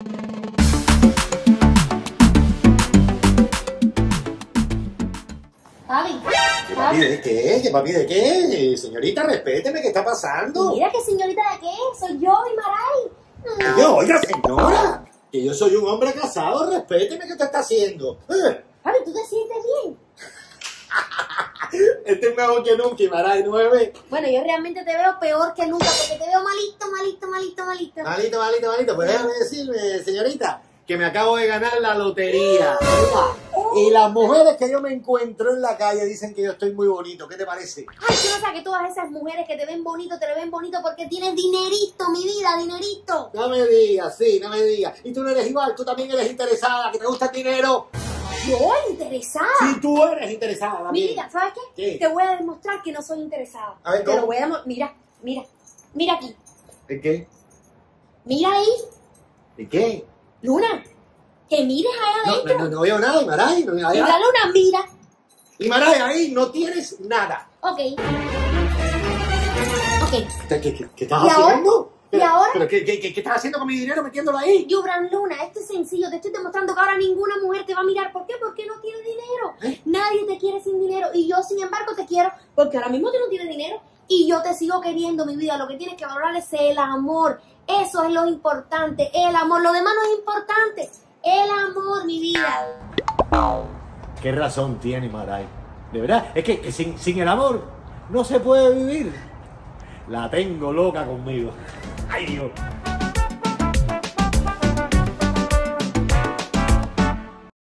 Papi, ¿Qué papi de qué? ¿Qué papi de qué? Señorita, respéteme, ¿qué está pasando? Mira que señorita de qué, soy yo, Imaray. Oiga, oiga, señora, que yo soy un hombre casado, respéteme, ¿qué usted está haciendo? Eh, Papi, ¿tú te sientes bien? Este es mejor que nunca, Imaray 9. Bueno, yo realmente te veo peor que nunca porque te veo malito, malito, malito, malito. Malito, malito, malito. Pues déjame decirme, señorita, que me acabo de ganar la lotería. Y las mujeres que yo me encuentro en la calle dicen que yo estoy muy bonito. ¿Qué te parece? Ay, yo no sé que todas esas mujeres que te ven bonito, te ven bonito porque tienes dinerito, mi vida, dinerito. No me digas, sí, no me digas. Y tú no eres igual, tú también eres interesada, que te gusta el dinero. Yo, interesada. Sí, tú eres interesada Mi también. vida, ¿sabes qué? ¿Qué? Te voy a demostrar que no soy interesada. A ver, Te lo voy a Mira, mira, mira aquí. ¿De qué? Mira ahí, ¿De qué? Luna. Que mires No, adentro. no, no, no veo nada, Imaray. No, veo Mira, nada. Luna, mira. Imaray, ahí no tienes nada. Ok. Ok. ¿Qué, qué, qué- qué estás ¿Y ahora? haciendo? ¿Y ahora? ¿Pero qué, qué, qué- qué estás haciendo con mi dinero metiéndolo ahí? Yubran Luna, esto es sencillo. Te estoy demostrando que ahora ninguna mujer te va a mirar. ¿Por qué? Porque no tienes dinero. ¿Eh? Nadie te quiere sin dinero. Y yo, sin embargo, te quiero porque ahora mismo tú no tienes dinero. Y yo te sigo queriendo, mi vida. Lo que tienes que valorar es el amor. Eso es lo importante. El amor. Lo demás no es importante. El amor, mi vida. Qué razón tiene Maray. De verdad, es que, que sin, sin el amor no se puede vivir. La tengo loca conmigo. Ay, Dios.